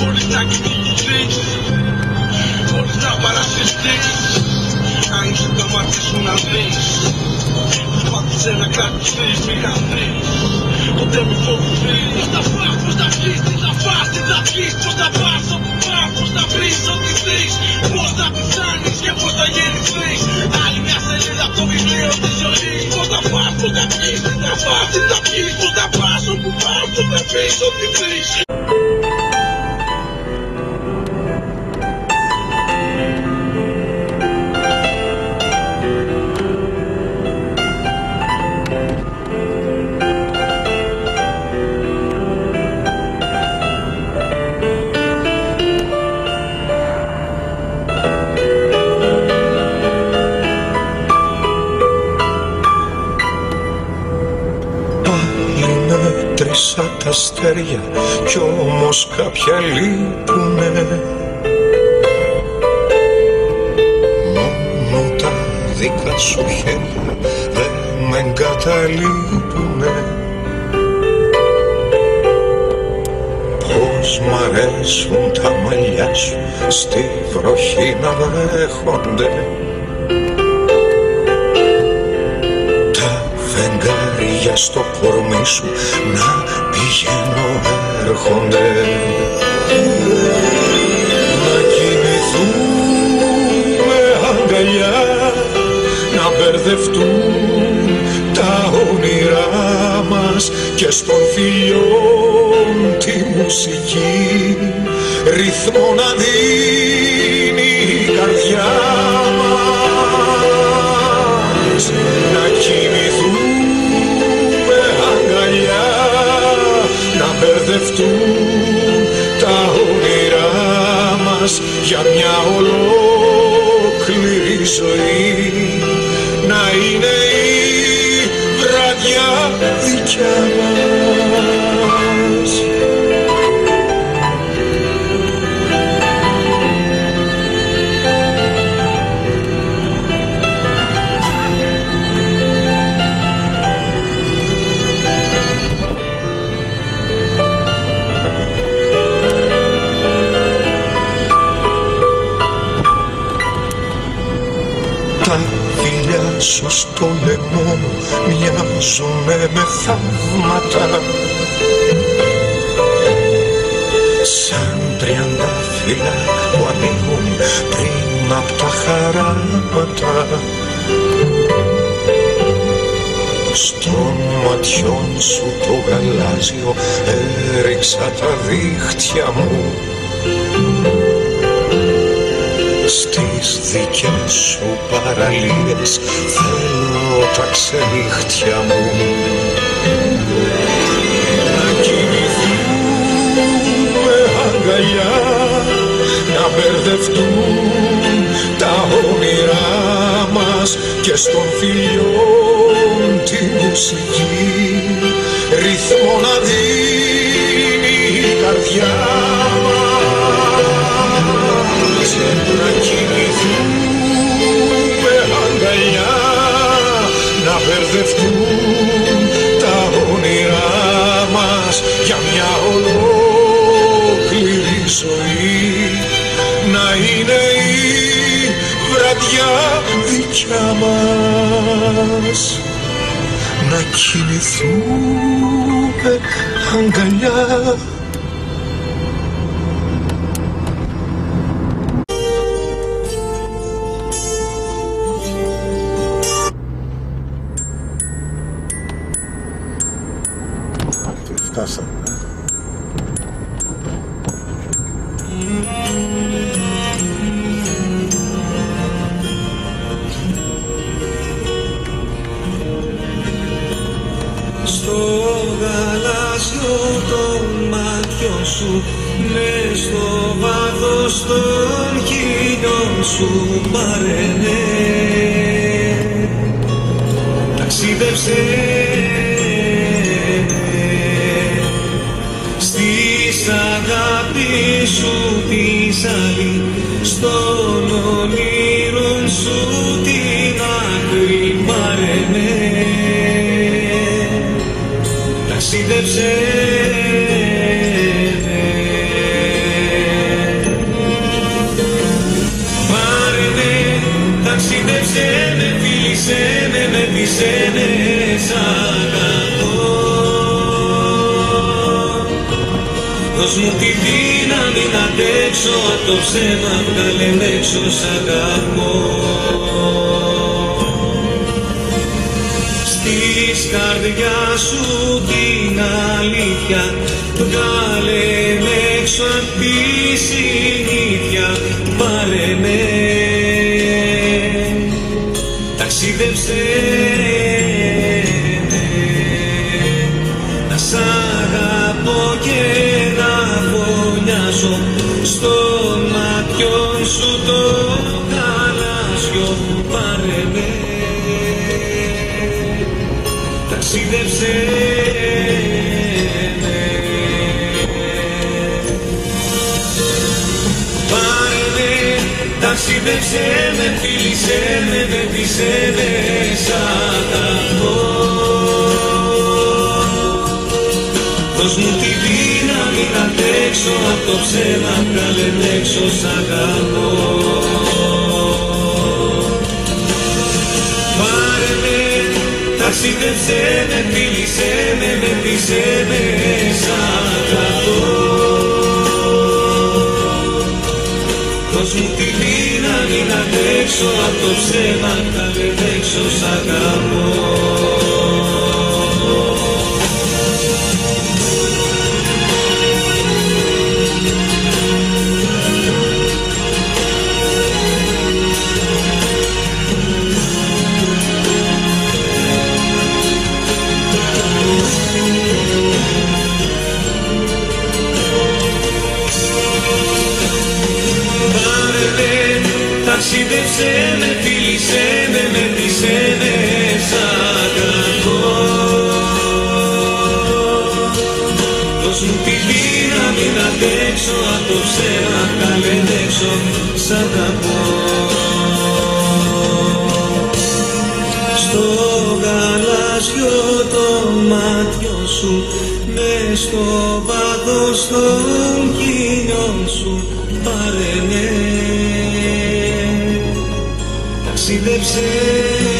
χωρίς να κοιτήσεις Χωρίς να παρασυστείς Άνοιξε τα μάτια σου να δεις Προσπάθησε να κρατηθείς μη χαθείς Ποτέ μη φοβηθείς Πώς θα φας, πώς θα βγεις, τι θα φας, τι θα πιείς Πώς θα πας όπου πας, πώς θα βρεις ό,τι δεις Πώς θα πεθάνεις και πώς θα γεννηθείς Άλλη μια σελίδα από το βιβλίο της ζωής Πώς θα φας, πώς θα βγεις, τι θα φας, τι θα πιείς Πώς θα πας όπου πας, πώς θα βρεις ό,τι δεις μέτρησα τα αστέρια κι όμως κάποια λείπουνε. Μόνο τα δικά σου χέρια δεν με εγκαταλείπουνε. Πώς μ' αρέσουν τα μαλλιά σου στη βροχή να βρέχονται φεγγάρια στο κορμί σου να πηγαίνω έρχονται. Να κοιμηθούμε αγκαλιά να μπερδευτούν τα όνειρά μας και στον φιλιών τη μουσική. Ρυθμό να δίνει η καρδιά μας δικιά φιλιά σου στο λαιμό μοιάζουνε με θαύματα. Σαν τριάντα φύλλα που ανοίγουν πριν απ' τα χαράματα. Στον ματιών σου το γαλάζιο έριξα τα δίχτυα μου στις δικές σου παραλίες. Θέλω τα ξενύχτια μου. Να κοιμηθούμε αγκαλιά να μπερδευτούν τα όνειρά μας και στον φιλιών τη μουσική. Ρυθμό να δίνει η καρδιά μας να κοιμηθούμε αγκαλιά να μπερδευτούν τα όνειρά μας για μια ολόκληρη ζωή να είναι η βραδιά δικιά μας να κοιμηθούμε αγκαλιά σου μες στο βάθος των χιλιών σου πάρε με ταξίδεψε. Με στις αγάπης σου της ζαλή στον όνειρον σου την άκρη πάρε με ταξίδεψε τη δύναμη να αντέξω απ' το ψέμα βγάλε με έξω σ' αγαπώ. Στις καρδιάς σου την αλήθεια βγάλε με έξω απ' τη συνήθεια πάρε με. Ταξίδεψε ταξίδεψε με Πάρε με, ταξίδεψε με, φίλησέ με, πέτησέ με, σ' αγαπώ Δώσ' μου τη δύναμη να αντέξω απ' το ψέμα, βγάλε με έξω, σ' αγαπώ ταξίδεψέ με, φίλησέ με, πέτησέ με, σ' αγαπώ. Δώσ' μου τη δύναμη να αντέξω απ' το ψέμα, βγάλε με έξω, σ' ταξίδεψέ με, φίλησέ με, μέτρησέ με, σ' αγαπώ. Δώσ' μου τη δύναμη να αντέξω απ' το ψέμα, καλέ έξω, σ' αγαπώ. Στο γαλάζιο το μάτιο σου με στο βάθος των κοιλιών σου πάρε με ταξίδεψε με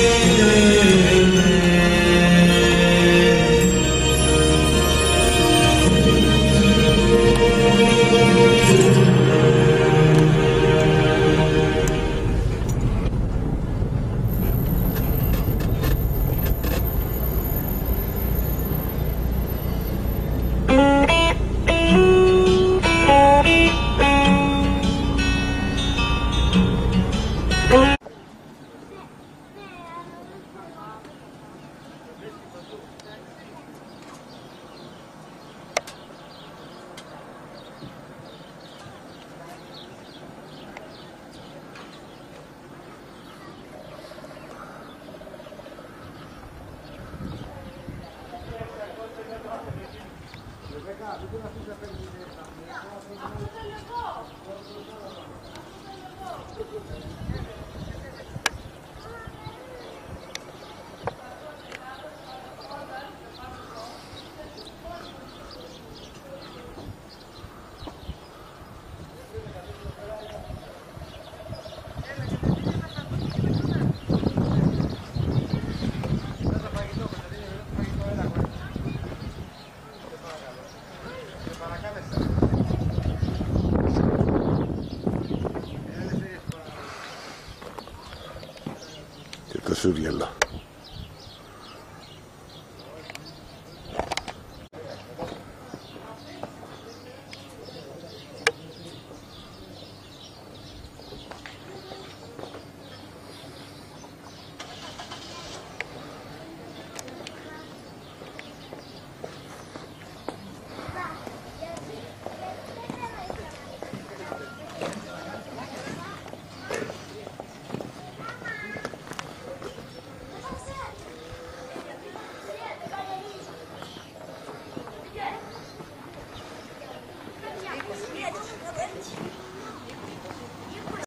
Και το σούριελο.